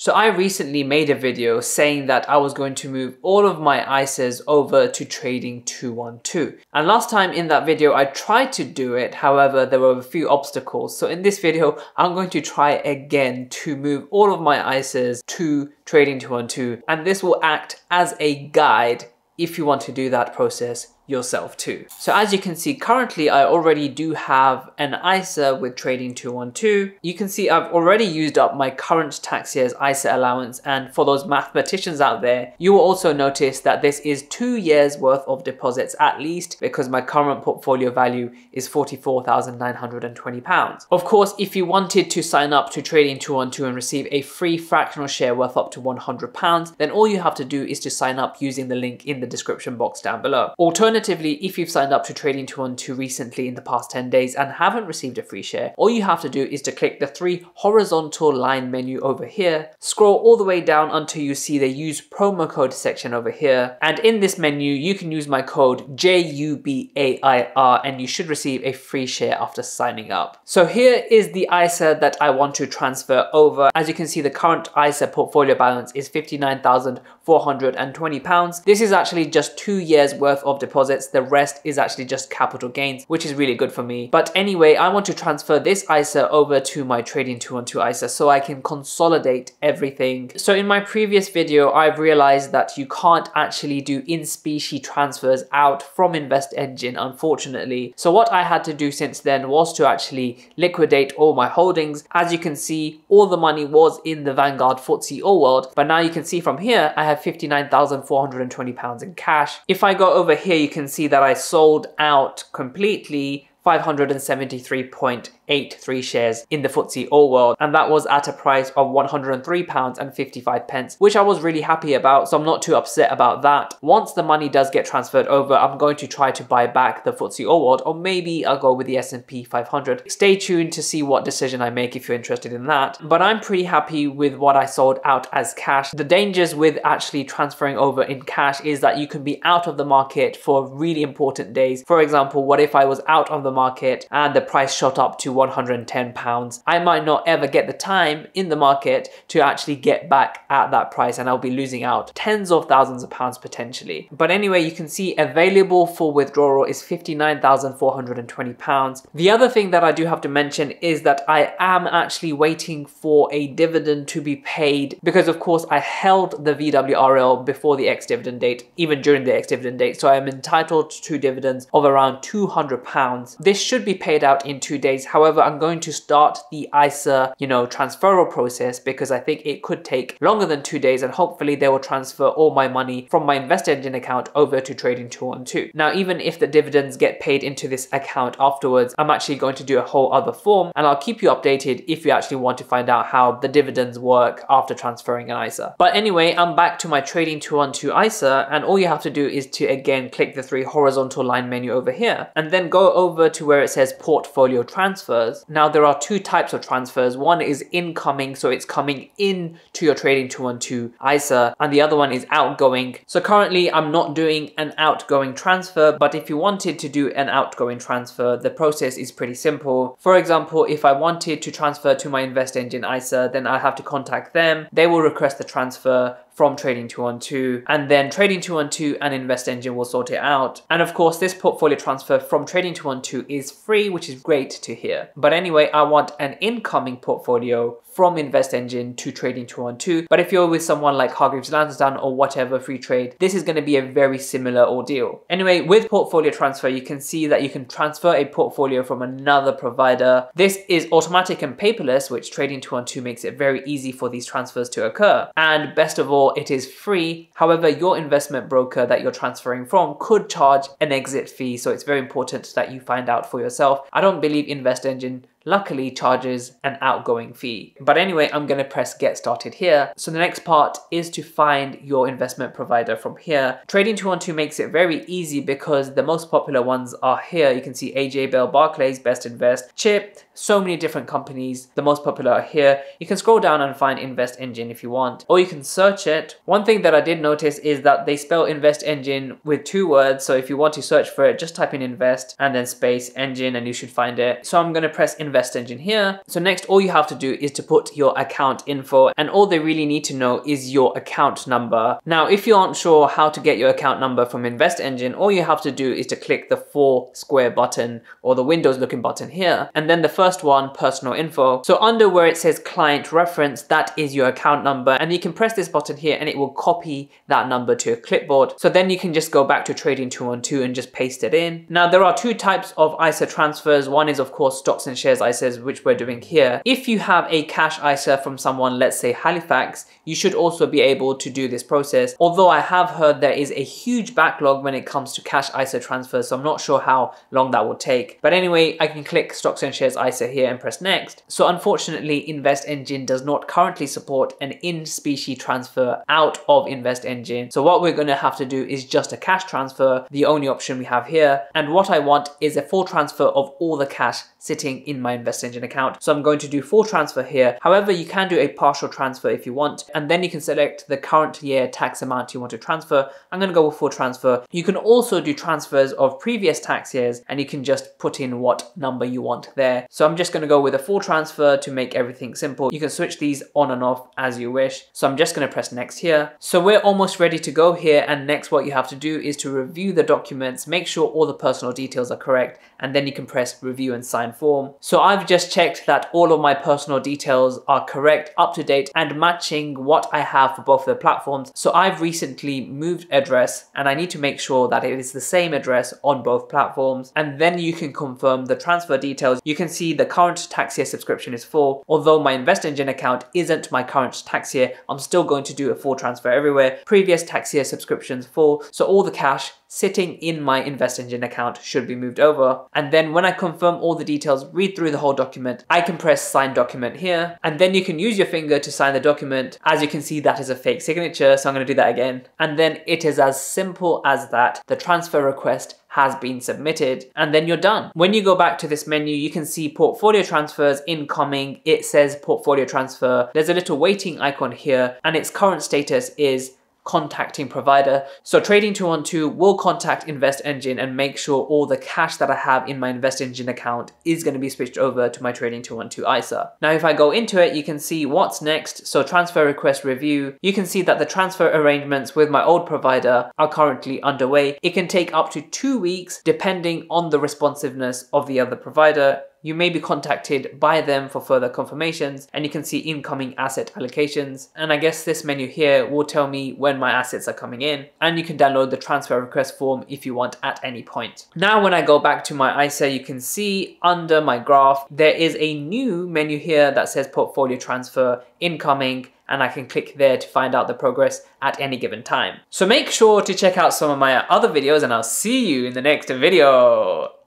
So I recently made a video saying that I was going to move all of my ISAs over to Trading 212. And last time in that video I tried to do it, however there were a few obstacles. So in this video I'm going to try again to move all of my ISAs to Trading 212 and this will act as a guide if you want to do that process yourself too. So as you can see, currently I already do have an ISA with Trading 212. You can see I've already used up my current tax year's ISA allowance and for those mathematicians out there, you will also notice that this is two years worth of deposits at least because my current portfolio value is £44,920. Of course, if you wanted to sign up to Trading 212 and receive a free fractional share worth up to £100, then all you have to do is to sign up using the link in the description box down below. Alternatively, Alternatively, if you've signed up to Trading 212 recently in the past 10 days and haven't received a free share, all you have to do is to click the three horizontal line menu over here, scroll all the way down until you see the use promo code section over here. And in this menu, you can use my code JUBAIR and you should receive a free share after signing up. So here is the ISA that I want to transfer over. As you can see, the current ISA portfolio balance is 59,420 pounds. This is actually just two years worth of deposit deposits. The rest is actually just capital gains, which is really good for me. But anyway, I want to transfer this ISA over to my Trading 212 ISA so I can consolidate everything. So in my previous video, I've realized that you can't actually do in-specie transfers out from Invest Engine, unfortunately. So what I had to do since then was to actually liquidate all my holdings. As you can see, all the money was in the Vanguard FTSE All World, but now you can see from here, I have 59,420 pounds in cash. If I go over here, you can see that I sold out completely 573.8 83 shares in the FTSE All World and that was at a price of £103.55 pence, which I was really happy about so I'm not too upset about that. Once the money does get transferred over I'm going to try to buy back the FTSE All World or maybe I'll go with the S&P 500. Stay tuned to see what decision I make if you're interested in that but I'm pretty happy with what I sold out as cash. The dangers with actually transferring over in cash is that you can be out of the market for really important days. For example, what if I was out of the market and the price shot up to 110 pounds. I might not ever get the time in the market to actually get back at that price and I'll be losing out tens of thousands of pounds potentially. But anyway, you can see available for withdrawal is 59,420 pounds. The other thing that I do have to mention is that I am actually waiting for a dividend to be paid because of course I held the VWRL before the ex-dividend date, even during the ex-dividend date. So I am entitled to dividends of around 200 pounds. This should be paid out in two days. However, However, I'm going to start the ISA, you know, transferal process because I think it could take longer than two days and hopefully they will transfer all my money from my Invest Engine account over to Trading 212. Now, even if the dividends get paid into this account afterwards, I'm actually going to do a whole other form and I'll keep you updated if you actually want to find out how the dividends work after transferring an ISA. But anyway, I'm back to my Trading 212 ISA and all you have to do is to again click the three horizontal line menu over here and then go over to where it says portfolio transfer transfers. Now there are two types of transfers. One is incoming, so it's coming in to your Trading 212 ISA, and the other one is outgoing. So currently I'm not doing an outgoing transfer, but if you wanted to do an outgoing transfer, the process is pretty simple. For example, if I wanted to transfer to my Invest Engine ISA, then I have to contact them. They will request the transfer from Trading 212 and then Trading 212 and Invest Engine will sort it out. And of course, this portfolio transfer from Trading 212 is free, which is great to hear. But anyway, I want an incoming portfolio from Invest Engine to Trading 212. But if you're with someone like Hargreaves Lansdown or whatever Freetrade, this is going to be a very similar ordeal. Anyway, with portfolio transfer, you can see that you can transfer a portfolio from another provider. This is automatic and paperless, which Trading 212 makes it very easy for these transfers to occur. And best of all, it is free. However, your investment broker that you're transferring from could charge an exit fee. So it's very important that you find out for yourself. I don't believe Invest Engine luckily charges an outgoing fee. But anyway, I'm gonna press get started here. So the next part is to find your investment provider from here. Trading 212 makes it very easy because the most popular ones are here. You can see AJ Bell, Barclays, Bestinvest, Chip, so many different companies. The most popular are here. You can scroll down and find Invest Engine if you want, or you can search it. One thing that I did notice is that they spell Invest Engine with two words. So if you want to search for it, just type in invest and then space engine and you should find it. So I'm going to press Invest Engine here. So next, all you have to do is to put your account info and all they really need to know is your account number. Now, if you aren't sure how to get your account number from Invest Engine, all you have to do is to click the four square button or the Windows looking button here. And then the first one, personal info. So under where it says client reference, that is your account number. And you can press this button here and it will copy that number to a clipboard. So then you can just go back to Trading 212 and just paste it in. Now there are two types of ISA transfers. One is of course stocks and shares ISAs, which we're doing here. If you have a cash ISA from someone, let's say Halifax, you should also be able to do this process. Although I have heard there is a huge backlog when it comes to cash ISA transfers, so I'm not sure how long that will take. But anyway, I can click stocks and shares ISA here and press next. So unfortunately, Invest Engine does not currently support an in-specie transfer out of Invest Engine. So what we're going to have to do is just a cash transfer, the only option we have here. And what I want is a full transfer of all the cash sitting in my Engine account. So I'm going to do full transfer here. However, you can do a partial transfer if you want, and then you can select the current year tax amount you want to transfer. I'm going to go with full transfer. You can also do transfers of previous tax years, and you can just put in what number you want there. So I'm just going to go with a full transfer to make everything simple. You can switch these on and off as you wish. So I'm just going to press next here. So we're almost ready to go here, and next what you have to do is to review the documents, make sure all the personal details are correct, and then you can press review and sign form. So I've just checked that all of my personal details are correct, up to date, and matching what I have for both the platforms. So I've recently moved address and I need to make sure that it is the same address on both platforms. And then you can confirm the transfer details. You can see the current tax year subscription is full. Although my Invest Engine account isn't my current tax year, I'm still going to do a full transfer everywhere. Previous tax year subscriptions full. So all the cash sitting in my Invest Engine account should be moved over. And then when I confirm all the details, read through the whole document, I can press sign document here. And then you can use your finger to sign the document. As you can see, that is a fake signature. So I'm going to do that again. And then it is as simple as that. The transfer request has been submitted and then you're done. When you go back to this menu, you can see portfolio transfers incoming. It says portfolio transfer. There's a little waiting icon here and its current status is contacting provider. So Trading 212 will contact Invest Engine and make sure all the cash that I have in my Invest Engine account is going to be switched over to my Trading 212 ISA. Now if I go into it, you can see what's next. So transfer request review. You can see that the transfer arrangements with my old provider are currently underway. It can take up to two weeks depending on the responsiveness of the other provider you may be contacted by them for further confirmations and you can see incoming asset allocations. And I guess this menu here will tell me when my assets are coming in and you can download the transfer request form if you want at any point. Now when I go back to my ISA, you can see under my graph, there is a new menu here that says portfolio transfer incoming and I can click there to find out the progress at any given time. So make sure to check out some of my other videos and I'll see you in the next video.